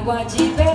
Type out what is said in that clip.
água de ver.